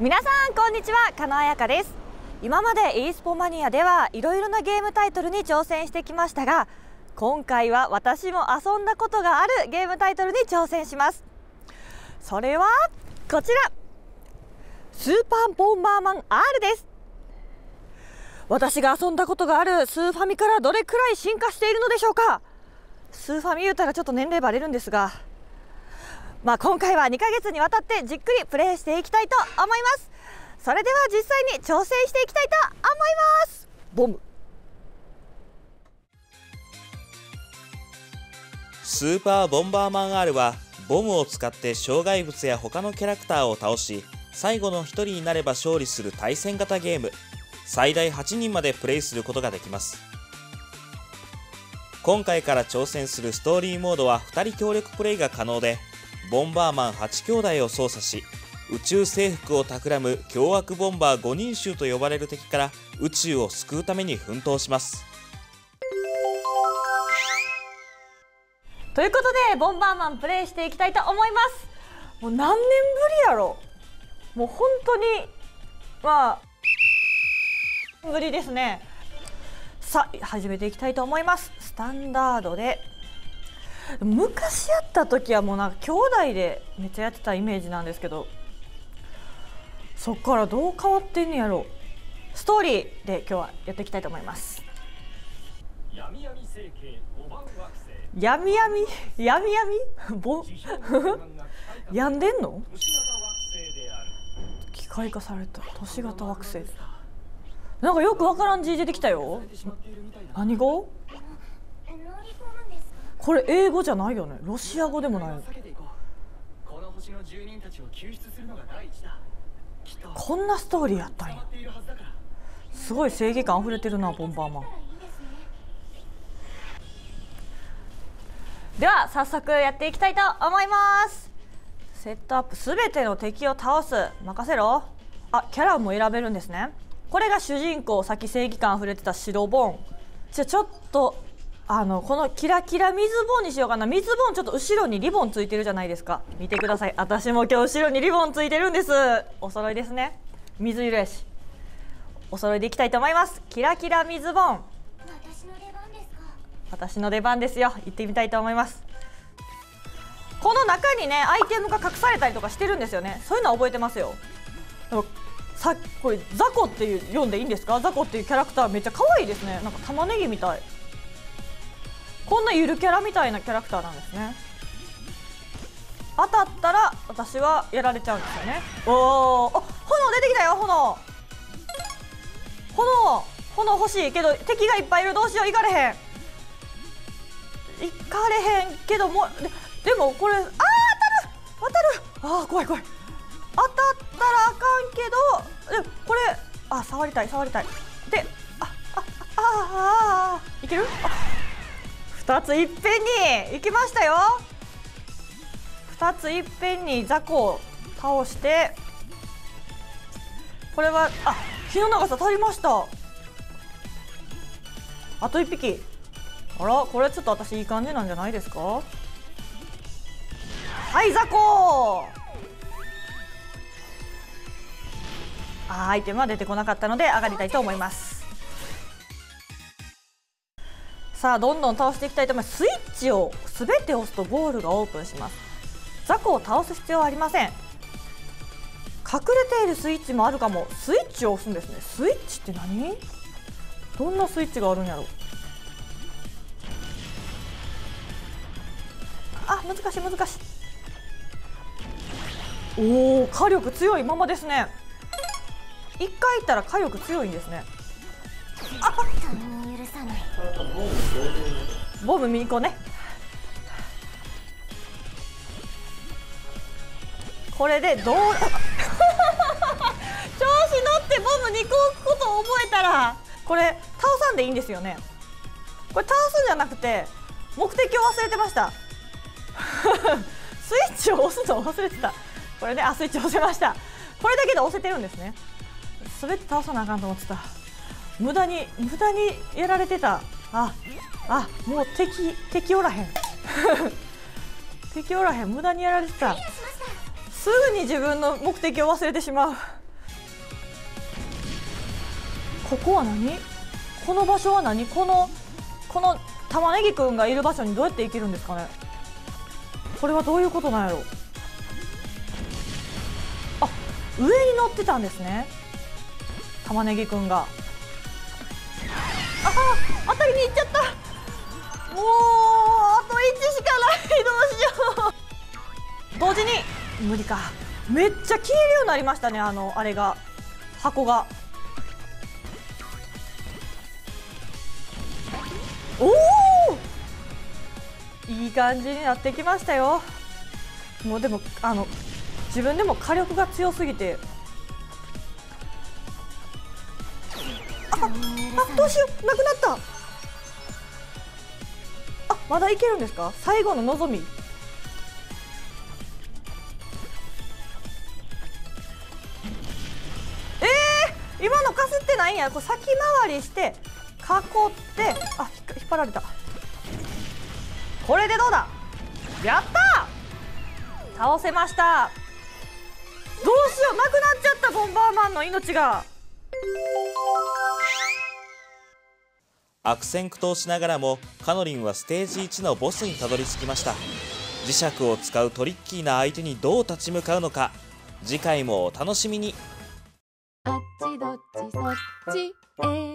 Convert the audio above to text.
皆さんこんにちは。加納彩香です。今まで e スポマニアではいろいろなゲームタイトルに挑戦してきましたが今回は私も遊んだことがあるゲームタイトルに挑戦します。それはこちら。スーパーボンバーマン R です。私が遊んだことがあるスーファミからどれくらい進化しているのでしょうか。スーファミ言うたらちょっと年齢バレるんですがまあ今回は2ヶ月にわたってじっくりプレイしていきたいと思います。それでは実際に挑戦していきたいと思います。ボム。スーパーボンバーマン R はボムを使って障害物や他のキャラクターを倒し最後の1人になれば勝利する対戦型ゲーム。最大8人までプレイすることができます。今回から挑戦するストーリーモードは2人協力プレイが可能でボンバーマン8兄弟を操作し宇宙征服を企む凶悪ボンバー5人衆と呼ばれる敵から宇宙を救うために奮闘します。ということでボンバーマンプレイしていきたいと思います。もう何年ぶりやろ？もう本当にまあ ぶりですね。さあ始めていきたいと思います。スタンダードで昔やった時はもうなんか兄弟でめっちゃやってたイメージなんですけどそっからどう変わってんねやろストーリーで今日はやっていきたいと思います。闇闇星系五番惑星闇闇？闇闇ぼ地上のマンが病んでんの？星型惑星である機械化された都市型惑星。なんかよくわからん字出てきたよ。何語？これ英語じゃないよね？ロシア語でもないこの星の住人たちを救出するのが第一だ。こんなストーリーやったんや。すごい正義感溢れてるなボンバーマン。では早速やっていきたいと思います。セットアップすべての敵を倒す。任せろ。あキャラも選べるんですね。これが主人公さっき正義感溢れてた白ボン。じゃあちょっとあのこのキラキラ水ボンにしようかな。水ボンちょっと後ろにリボンついてるじゃないですか。見てください。私も今日後ろにリボンついてるんです。お揃いですね。水色やしお揃いでいきたいと思います。キラキラ水ボン私の出番ですか？私の出番ですよ。行ってみたいと思います。この中にねアイテムが隠されたりとかしてるんですよね。そういうのは覚えてますよ。さこれザコっていう読んでいいんですか？ザコっていうキャラクターめっちゃ可愛いですね。なんか玉ねぎみたいこんなゆるキャラみたいなキャラクターなんですね。当たったら私はやられちゃうんですよね。おおあ炎出てきたよ炎。炎炎欲しい。けど敵がいっぱいいるどうしよう行かれへん。行かれへんけどもででもこれあー当たる当たる。あー怖い怖い。当たったらあかんけどでこれあ触りたい触りたい。であああああいけるあ二ついっぺんに行きましたよ。二ついっぺんに雑魚を倒して。これはあ火の長さ足りました。あと一匹。あらこれちょっと私いい感じなんじゃないですか？はい雑魚！アイテムは出てこなかったので上がりたいと思います。さあどんどん倒していきたいと思います。スイッチをすべて押すとゴールがオープンします。雑魚を倒す必要はありません。隠れているスイッチもあるかも。スイッチを押すんですね。スイッチって何？どんなスイッチがあるんやろ？あ難しい難しい。おお火力強いままですね。一回いったら火力強いんですね。他人を許さないボム見に行こうね。これでどう 調子乗ってボム2個置くことを覚えたらこれ倒さんでいいんですよね。これ倒すんじゃなくて目的を忘れてました。スイッチを押すのを忘れてた。これねあスイッチ押せました。これだけで押せてるんですね。全て倒さなあかんと思ってた。無駄に無駄にやられてた。ああもう敵敵おらへん。敵おらへん。無駄にやられてた。すぐに自分の目的を忘れてしまう。ここは何？この場所は何？このこの玉ねぎくんがいる場所にどうやって行けるんですかね？これはどういうことなんやろ？あ上に乗ってたんですね。玉ねぎくんが。あ当たりに行っちゃった。もうあと1しかないどうしよう。同時に無理か。めっちゃ消えるようになりましたねあのあれが。箱が。おおいい感じになってきましたよ。もうでもあの自分でも火力が強すぎてああどうしよう。なくなった。あまだいけるんですか？最後の望み。えー、今のかすってないんや。これ先回りして囲ってあ引っ張られた。これでどうだ？やった！倒せました。どうしよう。なくなっちゃったボンバーマンの命が。悪戦苦闘しながらもカノリンはステージ1のボスにたどり着きました。磁石を使うトリッキーな相手にどう立ち向かうのか。次回もお楽しみに。あっちどっちそっちえ